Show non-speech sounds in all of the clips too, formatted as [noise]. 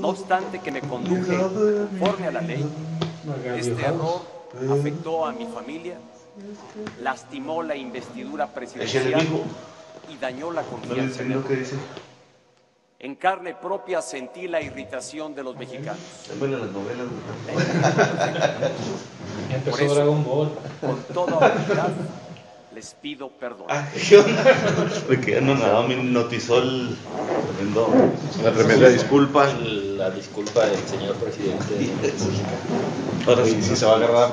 No obstante que me conduje conforme a la ley, este error afectó a mi familia, lastimó la investidura presidencial y dañó la confianza en el En carne propia sentí la irritación de los mexicanos. [laughs] Por eso, con toda humildad, les pido perdón. Ah, ¿qué onda? [laughs] Porque no, nada, me notizó el tremendo, una tremenda disculpa. La disculpa del señor presidente. Ahora sí, sí se va a agarrar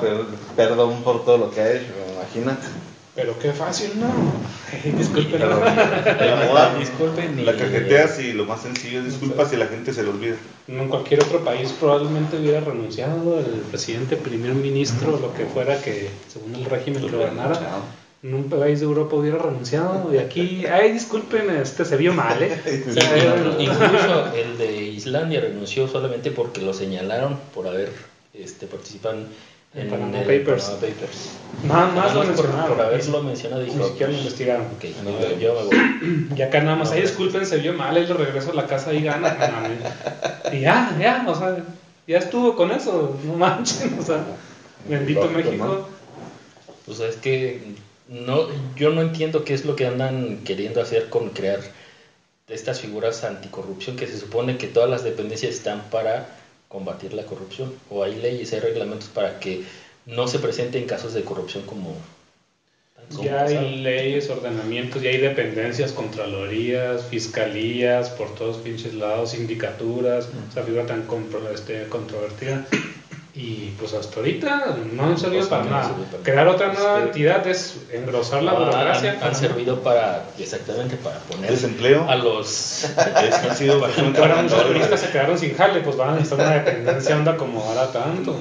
perdón por todo lo que ha hecho, imagínate. Pero qué fácil, ¿no? [laughs] Disculpen. La, [laughs] disculpen la cajeteas y lo más sencillo es disculpas y la gente se lo olvida. En cualquier otro país probablemente hubiera renunciado el presidente, primer ministro, lo que fuera que según el régimen lo gobernara en un país de Europa hubiera renunciado y aquí, ay, disculpen, este se vio mal, ¿eh? [laughs] Incluso el de Islandia renunció solamente porque lo señalaron por haber este, participado en, Panama, Papers. Papers. Nada más lo mencionaron. Por, haberlo mencionado, dijo. Ni siquiera lo investigaron. Okay, no, yo me voy. Y acá nada más, ay, disculpen, se vio mal, y lo regreso a la casa y gana. [laughs] y ya, ya, o sea, ya estuvo con eso, no manchen, o sea, bendito México. Pues es que no, yo no entiendo qué es lo que andan queriendo hacer con crear estas figuras anticorrupción, que se supone que todas las dependencias están para combatir la corrupción, o hay leyes, hay reglamentos para que no se presenten casos de corrupción como... ya hay leyes, ordenamientos, ya hay dependencias, contralorías, fiscalías, por todos pinches lados, sindicaturas, esa figura tan este, controvertida y pues hasta ahorita no han servido pues, para nada. Crear otra nueva entidad es engrosar la burocracia. Han, servido para, exactamente, para poner desempleo a los. han sido [laughs] para muchos turistas se quedaron sin jale, pues van a necesitar una dependencia onda como ahora tanto.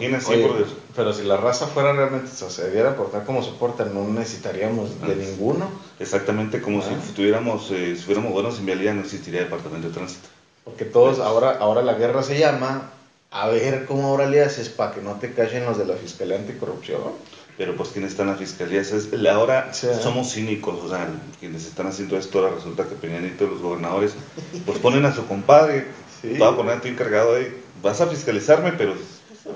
pero si la raza fuera realmente, o sea, se debiera portar como soporte, no necesitaríamos de ninguno. Exactamente como si ah. tuviéramos, eh, si fuéramos buenos en vialidad, no existiría departamento de tránsito. Porque todos, ahora, ahora la guerra se llama a ver cómo ahora le haces para que no te callen los de la Fiscalía Anticorrupción. Pero pues ¿quiénes están en la Fiscalía? Es, ahora somos cínicos, o sea, quienes están haciendo esto ahora resulta que Peña Nieto los gobernadores pues ponen a su compadre, sí. va a poner a tu encargado ahí, vas a fiscalizarme, pero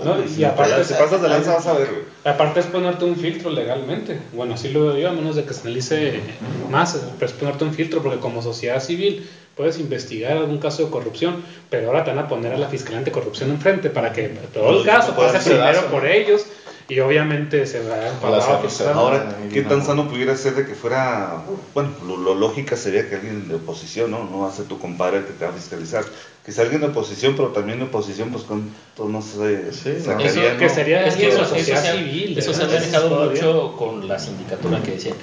no, y aparte, si pasas de lanza vas a ver. Aparte es ponerte un filtro legalmente. Bueno, así lo veo yo, a menos de que se analice más, es ponerte un filtro, porque como sociedad civil puedes investigar algún caso de corrupción, pero ahora te van a poner a la Fiscalía Anticorrupción enfrente para que todo el caso pase primero por ellos y obviamente se va a Ahora, ¿qué tan sano pudiera ser de que fuera, bueno, lo, lógica sería que alguien de oposición, ¿no? No hace tu compadre que te va a fiscalizar. Que sea alguien de oposición, pero también de oposición, pues con todo no sé, sí, sacaría, que sería es que eso, eso, civil. Eso se ha manejado mucho con la sindicatura que decían,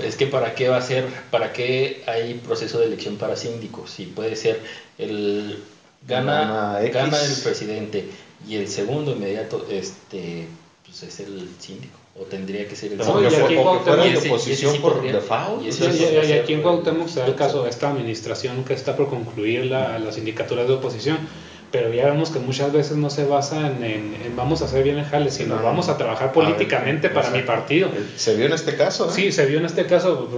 es que para qué va a ser, para qué hay proceso de elección para síndicos, si puede ser el gana, gana el presidente y el segundo inmediato este pues es el síndico. O tendría que ser el síndico. y aquí en Cuauhtémoc, oposición por default. Y, aquí en Cuauhtémoc se da el caso de esta administración que está por concluir la, la sindicatura de oposición pero ya vemos que muchas veces no se basan en, vamos a hacer bien el jale, sino vamos a trabajar políticamente para mi partido. ¿Se vio en este caso? ¿eh? Sí, se vio en este caso.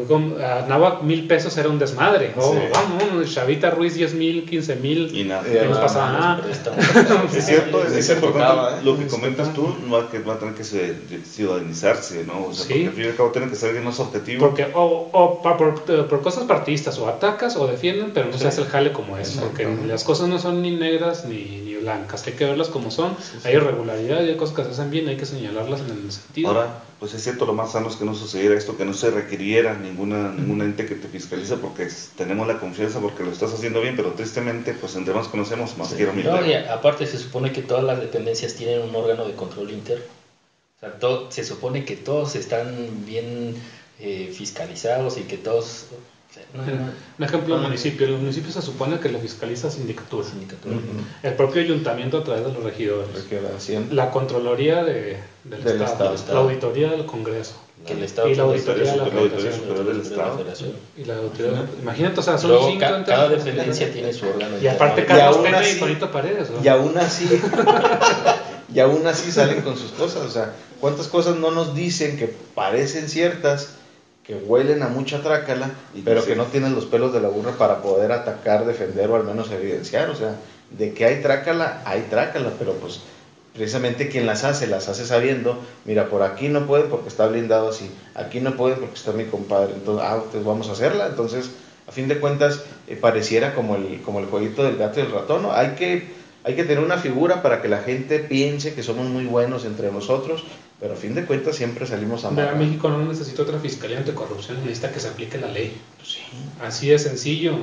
A mil pesos era un desmadre. Oh, vamos, Chavita Ruiz diez mil, quince mil. Y nada. no pasa nada. [laughs] es cierto, es, cierto. ¿eh? Lo que comentas tú no va, que, va a tener que ciudadanizarse, ¿no? O sea, porque al fin y al cabo tiene que ser alguien más objetivo. Porque o, o por, por, cosas partidistas, o atacas o defienden, pero no se hace el jale como es. Porque las cosas no son ni negras ni, blancas, hay que verlas como son, hay irregularidades, hay cosas que se hacen bien, hay que señalarlas en el sentido. Ahora, pues es cierto, lo más sano es que no sucediera esto, que no se requiriera ninguna, ningún ente que te fiscalice porque tenemos la confianza porque lo estás haciendo bien, pero tristemente, pues entre más conocemos, más quiero mirar. No, aparte se supone que todas las dependencias tienen un órgano de control interno. O sea, se supone que todos están bien eh, fiscalizados y que todos un ejemplo, el municipio. El municipio se supone que lo fiscaliza sindicatura. El propio ayuntamiento a través de los regidores. La Contraloría de, del, estado, La Auditoría del Congreso. Que el Estado y la Auditoría de la Federación. Y la Auditoría Imagínate, o sea, son cinco. cada dependencia tiene su órgano. Y aparte, Carlos Pena y Juanito Paredes. Y aún así. [laughs] y aún así salen con sus cosas. O sea, ¿cuántas cosas no nos dicen que parecen ciertas? Que huelen a mucha trácala, pero que no tienen los pelos de la burra para poder atacar, defender o al menos evidenciar. O sea, de que hay trácala, hay trácala, pero pues precisamente quien las hace, las hace sabiendo, mira, por aquí no puede porque está blindado así, aquí no puede porque está mi compadre, entonces, ah, pues vamos a hacerla, entonces, a fin de cuentas, eh, pareciera como el, como el jueguito del gato y el ratón, ¿no? Hay que, hay que tener una figura para que la gente piense que somos muy buenos entre nosotros, pero a fin de cuentas siempre salimos a mal. México no necesita otra fiscalía anticorrupción, necesita que se aplique la ley. Pues así de sencillo.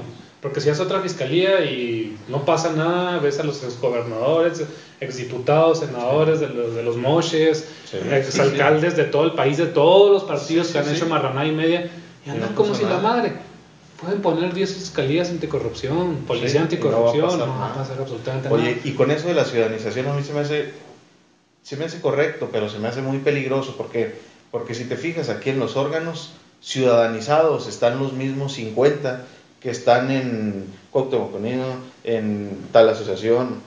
Porque si es otra fiscalía y no pasa nada, ves a los exgobernadores, exdiputados, senadores de los, de los moches, exalcaldes de todo el país, de todos los partidos que han hecho marranada y media, y andan como si la madre. Pueden poner 10 fiscalías anticorrupción, policía anticorrupción, no va a pasar, absolutamente nada. Oye, y con eso de la ciudadanización a mí se me hace, se me hace correcto, pero se me hace muy peligroso, porque, porque si te fijas aquí en los órganos ciudadanizados están los mismos 50 que están en Cuauhtémoc en tal asociación,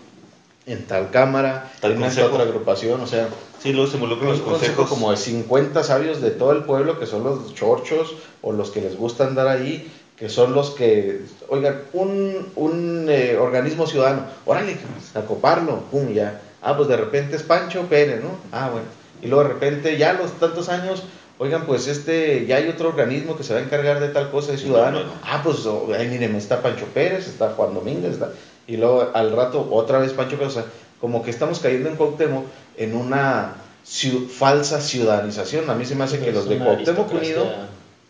en tal cámara, en esta otra agrupación, o sea, sí, luego se involucran los consejos. como de 50 sabios de todo el pueblo que son los chorchos o los que les gusta andar ahí, que son los que, oigan, un, un eh, organismo ciudadano, órale, a coparlo, pum, ya. Ah, pues de repente es Pancho Pérez, ¿no? Ah, bueno. Y luego de repente, ya los tantos años, oigan, pues este, ya hay otro organismo que se va a encargar de tal cosa de ciudadano. Ah, pues, oh, ahí miren, está Pancho Pérez, está Juan Domínguez, está, y luego al rato otra vez Pancho Pérez, o sea, como que estamos cayendo en Cuauhtémoc en una falsa ciudadanización. A mí se me hace que los de Cuauhtémoc Unido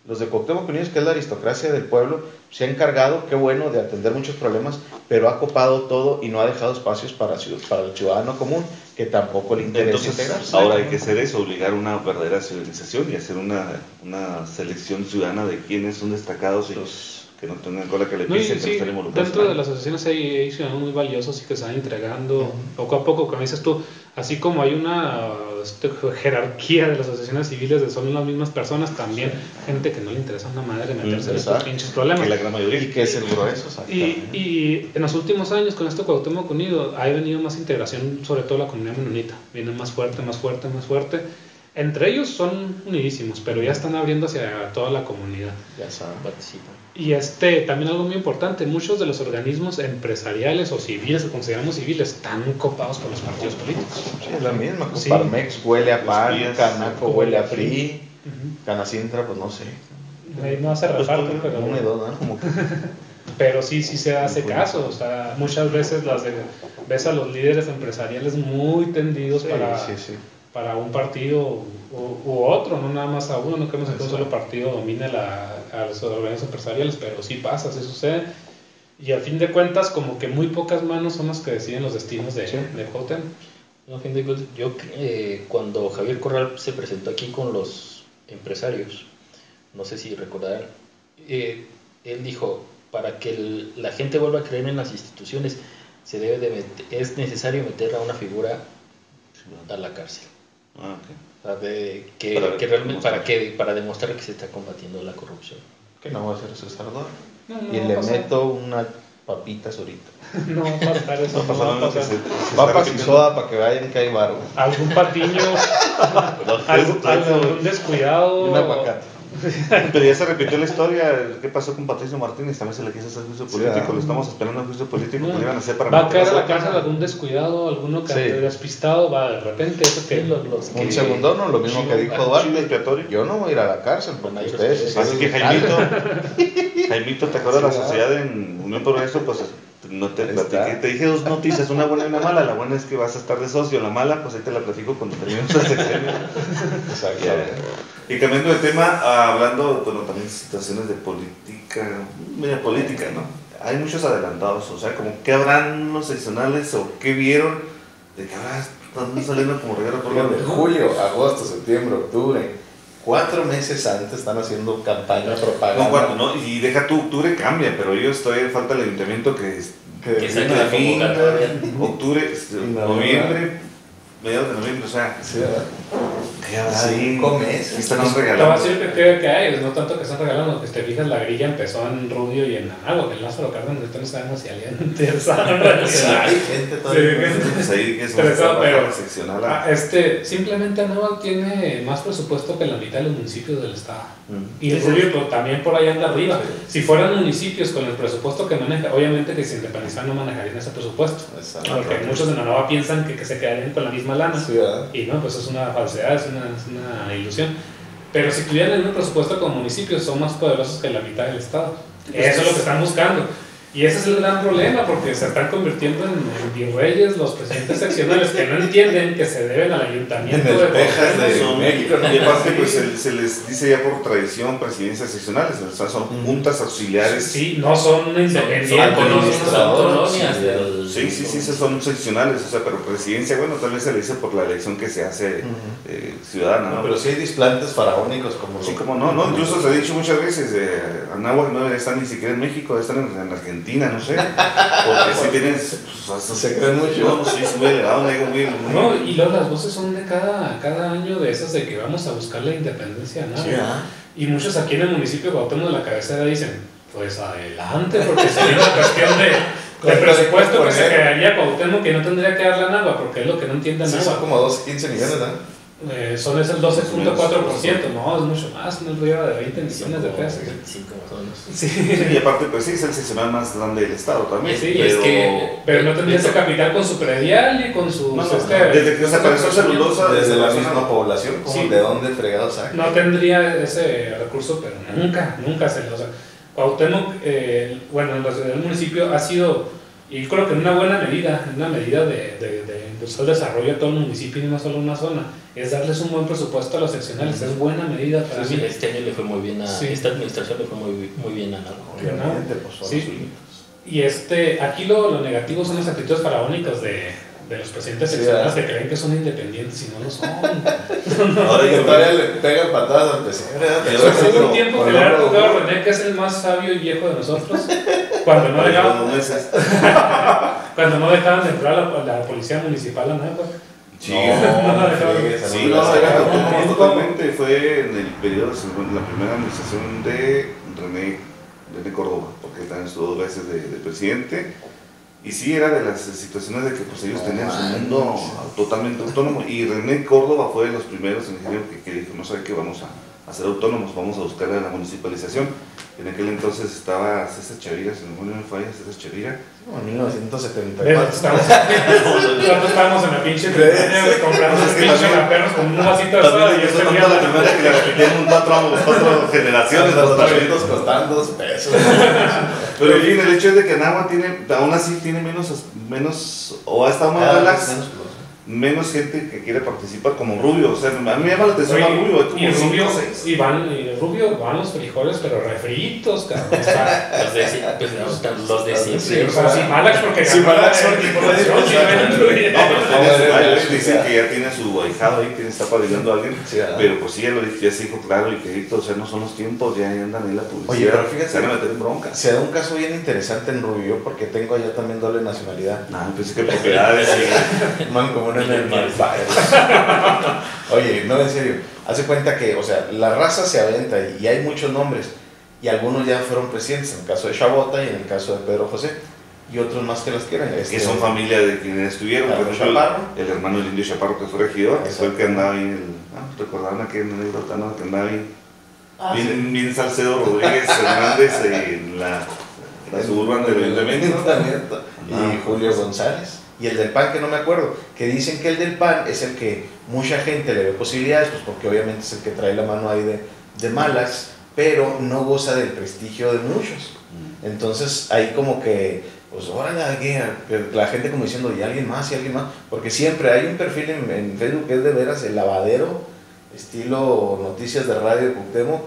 los de Cuauhtémoc Unidos, que es la aristocracia del pueblo, se ha encargado, qué bueno, de atender muchos problemas, pero ha copado todo y no ha dejado espacios para, para el ciudadano común, que tampoco le interesa Entonces, Ahora hay que hacer eso, obligar una verdadera civilización y hacer una, una selección ciudadana de quienes son destacados y los que no tengan cola que le pisen, sí, Dentro de las asociaciones hay, ciudadanos muy valiosos y que se van entregando poco a poco, como dices tú, así como hay una jerarquía de las asociaciones civiles de son las mismas personas, también gente que no le interesa a una madre meterse en estos pinches problemas. la gran mayoría. Y que es el grueso, y, y en los últimos años, con esto Cuauhtémoc Unido, ha venido más integración, sobre todo la comunidad menonita. Viene más fuerte, más fuerte, más fuerte. Entre ellos son unidísimos, pero ya están abriendo hacia toda la comunidad. Ya saben, participan. Y este, también algo muy importante, muchos de los organismos empresariales o civiles, que consideramos civiles, están copados por los partidos políticos. Sí, es la misma. Parmex huele a PAN, Canaco huele a PRI, Canacintra, pues no sé. Ahí no hace pues, reparto, pero... ¿no? [laughs] pero sí, sí se hace caso. O sea, muchas veces las ves a los líderes empresariales muy tendidos para... Sí, sí para un partido u, otro, no nada más a uno, no queremos que un solo partido domine la, a los organismos empresariales, pero sí pasa, sí sucede. Y al fin de cuentas, como que muy pocas manos son las que deciden los destinos de, de a fin de cuentas, yo eh, cuando Javier Corral se presentó aquí con los empresarios, no sé si recordarán, eh, él dijo, para que la gente vuelva a creer en las instituciones, se debe de es necesario meter a una figura a la cárcel. Ah, okay. que, para, que realmente, para, que, para demostrar que se está combatiendo la corrupción. Que no va a ser César no, y le meto una papitas ahorita. [laughs] no va a pasar eso. No, no, no Papas y soda para que vayan que hay barro. Algún patiño, [laughs] algún, algún descuidado. Y un aguacate. [laughs] Pero ya se repitió la historia. ¿Qué pasó con Patricio Martínez? También se le quiso hacer juicio político. lo estamos esperando en juicio político. No. iban a hacer para va a caer a la cárcel algún descuidado, alguno que sí. despistado. Va de repente. Eso que, los, los que, Un segundo, no, lo mismo que dijo Duarte. Yo no voy a ir a la cárcel porque ustedes. Así que Jaimito, Jaimito, ¿te acuerdas de la sociedad en Unión Progreso? Pues no te platiqué, te dije dos noticias, una buena y una mala. La buena es que vas a estar de socio, la mala, pues ahí te la platico cuando terminemos el sexenio. Exacto. Y cambiando de tema, hablando, bueno, también situaciones de política, media política, ¿no? Hay muchos adelantados, o sea, como qué habrán los adicionales o qué vieron de que ahora están saliendo como regalo por la de julio, agosto, septiembre, octubre. Cuatro meses antes están haciendo campaña propaganda. No, cuatro, no, y deja tú, octubre cambia, pero ellos todavía falta el ayuntamiento que, que, que fin, octubre, noviembre, mediados de noviembre, o sea. Sí, ¿verdad? ¿Qué habrá Cinco meses. ¿Qué están Te voy a regalando? decir que creo que hay, no tanto que están regalando, que si te fijas, la grilla empezó en Rubio y en que en Lázaro Cárdenas, no sabemos si alguien interesado en [laughs] Sí, hay gente todavía. Sí. Pues ahí que es Pero eso, pero- seccional. Ah, este, simplemente Anáhuac tiene más presupuesto que la mitad de los municipios del estado. Y el Rubio pues, también por ahí anda arriba. Si fueran municipios con el presupuesto que maneja, obviamente que si independizaran no manejarían ese presupuesto. Exacto. Porque muchos en Anáhuac piensan que, que se quedarían con la misma lana. Sí. Y no, pues es una falsedad, es una, es una ilusión. Pero si tuvieran el mismo presupuesto como municipios, son más poderosos que la mitad del Estado. Eso es lo que están buscando. Y ese es el gran problema, porque se están convirtiendo en, en virreyes los presidentes seccionales que no entienden que se deben al En ayuntamiento el de Texas de Son- México, y aparte, pues se, se les dice ya por tradición presidencias seccionales, o sea, son juntas auxiliares. Sí, no son Son independientes. son colonias sí. Sí, sí, son seccionales, o sea, pero presidencia, bueno, tal vez se le dice por la elección que se hace eh, ciudadana, No, ¿no? pero sí hay desplantes faraónicos como Sí, como no, no, incluso se ha dicho muchas veces, eh, Anáhuac no estar ni siquiera en México, estar en, en Argentina, no sé, porque si tienen, pues, Se creen mucho. No, sí, es muy elevado, un ego muy, muy- No, y luego las voces son de cada, cada año de esas de que vamos a buscar la independencia, ¿no? Sí, ¿ah? Y muchos aquí en el municipio de Cuauhtémoc de la cabecera dicen, pues adelante, porque sería una cuestión de, ¿Cuánto presupuesto que se ser? quedaría Cuauhtémoc que no tendría que darle a Nagua, porque es lo que no entienden Sí, son Nagua. como 12, 15 millones, ¿no? Eh, son es el 12.4%, no, es mucho más, no arriba de 20 millones de pesos. 25 más o menos. Sí. Sí, y aparte, pues sí, es el seccional más grande del estado también. Sí, es que- Pero no tendría ese capital con su predial y con sus... No, no, este, desde que desapareció celulosa, Desde la misma población, como de dónde fregado saca. no tendría ese recurso, pero nunca, nunca se lo. O sea, Cuauhtémoc, eh, bueno, en la ciudad del municipio ha sido, y creo que en una buena medida, en una medida de, de, de impulsar el desarrollo a todo el municipio y no solo una zona, es darles un buen presupuesto a los seccionales, es buena medida para Sí, mí. este año le fue muy bien a. Sí. Esta administración le fue muy, muy bien a pues son Sí. Y este, aquí lo, lo negativo son las actitudes faraónicas de, de los presidentes Sí, seccionales ¿verdad? que creen que son independientes y no lo son. [laughs] Ahora Que todavía le pegan patadas al presidente. Hubo un tiempo que duro. René, que es el más sabio y viejo de nosotros, cuando no dejaban, cuando no dejaban de entrar a la, la policía municipal a Nápoles. Sí, No, no, Sí, no, totalmente. Fue en el periodo, de la primera administración de René, René Córdoba, porque también estuvo dos veces de, de presidente. Y sí, era de las situaciones de que pues, ellos No tenían su manches. mundo totalmente autónomo. Y René Córdoba fue de los primeros ingenieros que, que dijo, no sabe qué, vamos a, a ser autónomos, vamos a buscar la municipalización. En aquel entonces estaba César Chavira, si no me falla, César Chavira. Como en 1974. Estamos, nosotros estábamos en la pinche Pues es que raperos con un vasito de soda También y le gustó día- tanto la primera que le repitieron cuatro, cuatro [laughs] generaciones. Los hasta tablitos costan dos pesos. [laughs] Pero en fin, el hecho es de que Nahua tiene, aún así tiene menos, menos o ha estado más vez relax, menos gente que quiere participar como Rubio. O sea, a mí me llama la atención a Rubio, como y Rubio, y van, y Rubio van los frijoles, pero refritos, cabrón. O sea, [laughs] Los de, pues, los de Sí, siempre. o sea, sin Malax porque Sin Malax de [laughs] No, pero tiene Ah, bueno, ahí sí, dicen que ya tiene su ahijado ahí, que está padrinando a alguien. Sí, ¿verdad? Pero pues sí, ya lo dije, ya se dijo claro y que o sea, no son los tiempos, ya andan ahí la publicidad. Oye, pero fíjate- Se van a meter en broncas. Se da un caso bien interesante en Rubio porque tengo allá también doble nacionalidad. No, pensé que propiedades [laughs] y... Como en el [laughs] Oye, no, en serio. Hace cuenta que, o sea, la raza se aventa y, hay muchos nombres. Y algunos ya fueron presidentes, en el caso de Chabota y en el caso de Pedro José. Y otros más que las quieran. que Este, son familia de quienes estuvieron. El, el hermano del indio Chaparro que fue regidor, que fue el que andaba ahí en el. Ah, recordaban aquella anécdota, ¿no? Que andaba ahí. Ah, bien, sí. bien Salcedo Rodríguez Hernández en la, la suburban del ayuntamiento. Y Julio González. Y el del PAN, que no me acuerdo, que dicen que el del PAN es el que mucha gente le ve posibilidades, pues porque obviamente es el que trae la mano ahí de, de malas, pero no goza del prestigio de muchos. Entonces ahí como que, pues que la gente como diciendo, y alguien más, y alguien más, porque siempre hay un perfil en, en Facebook que es de veras el lavadero, estilo noticias de radio de Cuauhtémoc,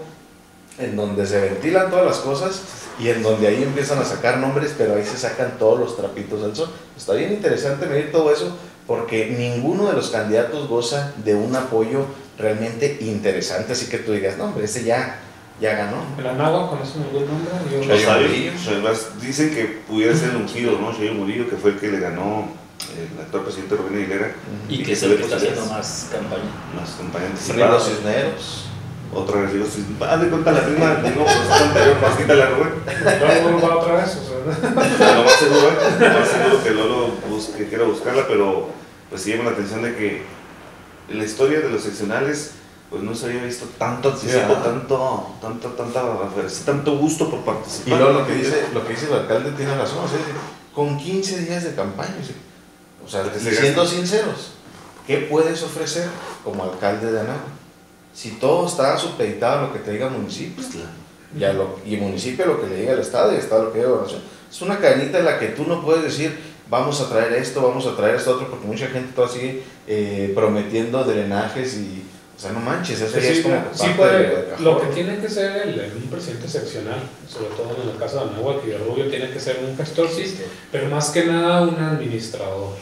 en donde se ventilan todas las cosas y en donde ahí empiezan a sacar nombres, pero ahí se sacan todos los trapitos al sol. Está bien interesante medir todo eso porque ninguno de los candidatos goza de un apoyo realmente interesante, así que tú digas, no, hombre, ese ya, ya ganó. El Anáhuac, con eso algún nombre. Yo, Los Chayo sabios, dicen que pudiera ser el ungido, ¿no? Chayo Murillo, que fue el que le ganó el actual presidente Rubén Aguilera. Y, que, es el que está haciendo más campaña. Más campaña anticipada. Cisneros. Otra vez digo, haz de cuenta la prima, digo, pues anterior, más quita la Rubén. Luego va otra vez, [laughs] o sea. Lo más seguro, lo más seguro que Lolo busque, quiera buscarla, pero pues sí llama la atención de que en la historia de los seccionales pues no se había visto tanto anticipo, tanto, tanto, tanta tanto gusto por participar. Y luego lo que dice, lo que dice el alcalde tiene razón, o sea, con 15 días de campaña, o sea, siendo sinceros, ¿qué puedes ofrecer como alcalde de Anáhuac? Si todo está supeditado a lo que te diga el municipio, pues y, lo, y el municipio lo que le diga al Estado y el Estado lo que diga la Es una cadenita en la que tú no puedes decir, vamos a traer esto, vamos a traer esto otro, porque mucha gente todavía sigue eh, prometiendo drenajes y o sea, no manches, eso sí, es como sí puede, Lo que tiene que ser el, un presidente seccional, sobre todo en el caso de Anáhuac y de Rubio, tiene que ser un gestor, sí, pero más que nada un administrador.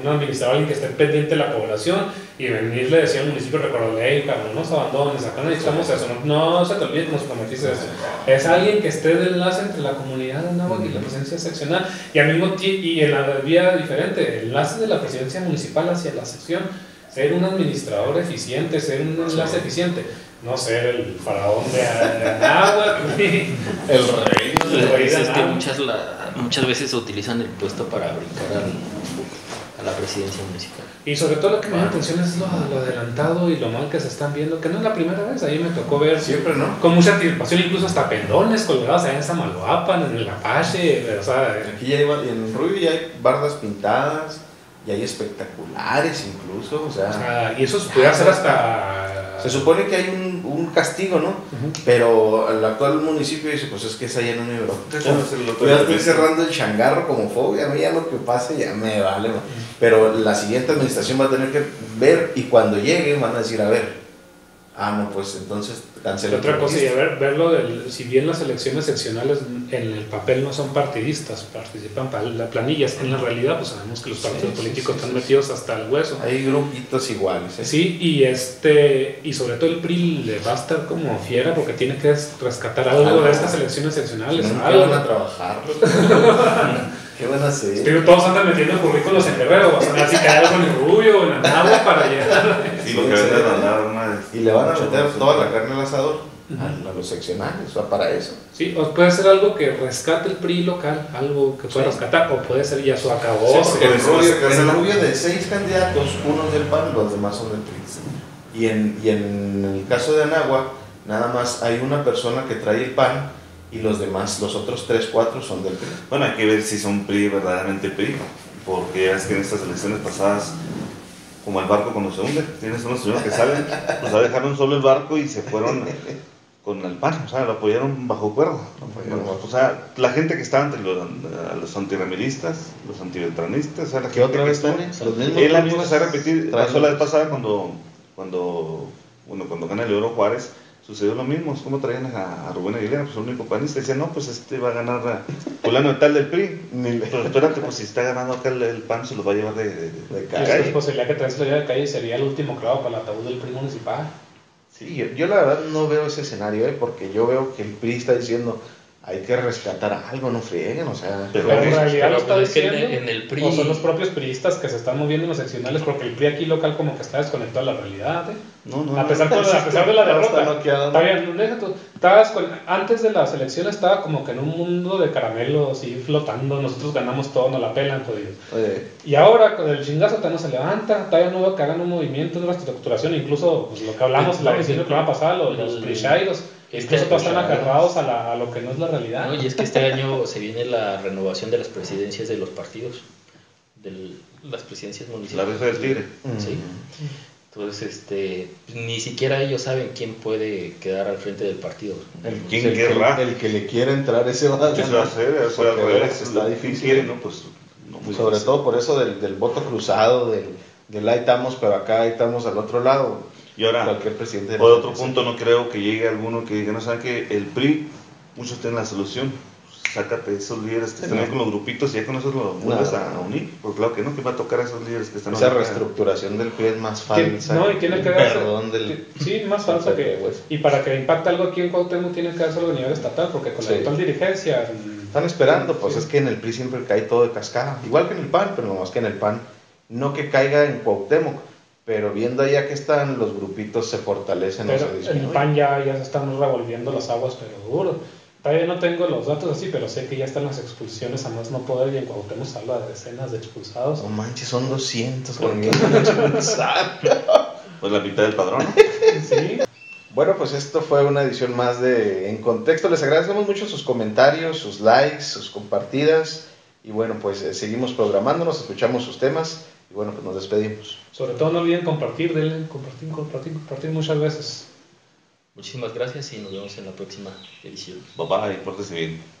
Un administrador alguien que esté pendiente de la población y venirle a decir al municipio, recordarle, hey, cabrón, no nos abandones, acá necesitamos eso. No, se te olvide que nos prometiste eso. Es alguien que esté de enlace entre la comunidad de Anáhuac y la presidencia seccional. Y al mismo y en la vía diferente, enlace de la presidencia municipal hacia la sección ser un administrador eficiente, ser un enlace eficiente, no ser el faraón de, agua, [laughs] el rey. El rey es que muchas, muchas veces utilizan el puesto para brincar a la presidencia municipal. Y sobre todo lo que me da atención es lo, adelantado y lo mal que se están viendo, que no es la primera vez, ahí me tocó ver siempre, ¿no? Con mucha anticipación, incluso hasta pendones colgados allá en Samaloapan, en el Apache, o sea, aquí ya hay, en Rubio ya hay bardas pintadas y hay espectaculares incluso, o sea... y eso se puede hacer hasta... Se supone que hay un, un castigo, ¿no? Pero el actual municipio dice, pues es que es allá en un libro. Ya estoy cerrando el changarro como fobia, a mí ya lo que pase ya me vale. Pero la siguiente administración va a tener que ver y cuando llegue van a decir, a ver, Ah, no, pues entonces cancela. Otra cosa, y a ver, verlo, del, si bien las elecciones seccionales en el papel no son partidistas, participan para las planillas, en la realidad pues sabemos que los partidos políticos están metidos hasta el hueso. Hay grupitos iguales. ¿eh? Sí, y este y sobre todo el PRI le va a estar como fiera porque tiene que rescatar algo de estas elecciones seccionales. No, van a trabajar. [laughs] ¿Qué van a hacer? Pero todos andan metiendo currículos en Guerrero, o sea, así que algo en el Rubio, en agua para llegar. Sí, porque Y le van a meter toda la carne al asador a, los seccionales, o sea, para eso. Sí, o puede ser algo que rescate el PRI local, algo que pueda rescatar, o puede ser ya su acabó. Sí, el, rubio, rubio de seis candidatos, uno del PAN, los demás son del PRI. Y en, y en el caso de Anagua, nada más hay una persona que trae el PAN y los demás, los otros 3, 4 son del PRI. Bueno, hay que ver si son PRI verdaderamente PRI, porque es que en estas elecciones pasadas, como el barco cuando se hunde, tienes unos señores que salen, pues dejaron solo el barco y se fueron con el PAN, o sea, lo apoyaron bajo cuerda. o sea, la gente que estaba entre los, los antirremelistas, los antiveltranistas, o sea, la ¿Qué otra vez Es la misma se va a repetir, pasó la vez pasada cuando, cuando, bueno, cuando gana el Oro Juárez, sucedió lo mismo, es como traían a, Rubén Aguilera, pues el único panista, decía, no, pues este va a ganar a fulano de tal del PRI, pero espérate, pues si está ganando acá el, PAN, se lo va a llevar de, de, de, calle. Es posibilidad que traes de calle sería el último clavo para el ataúd del PRI municipal. Sí, yo, yo, la verdad no veo ese escenario, ¿eh? porque yo veo que el PRI está diciendo, hay que rescatar algo, no frieguen, o sea. Pero, en realidad lo está diciendo. En el, PRI... O son los propios priistas que se están moviendo en los seccionales porque el PRI aquí local como que está desconectado de la realidad, ¿eh? No, no, a pesar, de, a pesar de la [laughs] derrota. Está bien, estabas con, antes de las elecciones estaba como que en un mundo de caramelos y flotando, nosotros ganamos todo, nos la pelan, jodidos. Y ahora con el chingazo todavía no se levanta, todavía no veo que hagan un movimiento de reestructuración, incluso pues, lo que hablamos la que va a pasar, los, los es que todos están agarrados a, lo que no es la realidad. y es que este año se viene la renovación de las presidencias de los partidos, de las presidencias municipales. La vez del Tigre. Sí. Entonces, este, ni siquiera ellos saben quién puede quedar al frente del partido. El, ¿Quién el, que, el que le quiera entrar ese va a, va a ser, eso está difícil. ¿no? Pues, no Sobre todo por eso del, del voto cruzado, del, del ahí estamos, pero acá ahí estamos al otro lado y ahora, cualquier presidente por otro punto, no creo que llegue alguno que diga, no saben que el PRI, muchos tienen la solución. Sácate esos líderes que están ahí con los grupitos y ya con eso los vuelves a unir. Porque claro que no, que va a tocar a esos líderes que están Esa reestructuración del PRI es más falsa. No, y tiene que darse. Del, sí, más falsa que. Y para que impacte algo aquí en Cuauhtémoc tiene que darse a nivel estatal, porque con la actual dirigencia Están esperando, pues es que en el PRI siempre cae todo de cascada, igual que en el PAN, pero no más que en el PAN no que caiga en Cuauhtémoc, pero viendo allá que están los grupitos se fortalecen pero En el PAN ya, ya se están revolviendo las aguas, pero duro. Todavía no tengo los datos así, pero sé que ya están las expulsiones a más no poder y en Cuauhtémoc se habla de decenas de expulsados. No manches, son 200 [laughs] Pues la mitad del padrón. sí. Bueno, pues esto fue una edición más de En Contexto. Les agradecemos mucho sus comentarios, sus likes, sus compartidas. Y bueno, pues eh, seguimos programándonos, escuchamos sus temas. Y bueno, pues nos despedimos. Sobre todo no olviden compartir, denle, compartir, compartir, compartir muchas veces. Muchísimas gracias y nos vemos en la próxima edición. Bye bye, pórtese bien.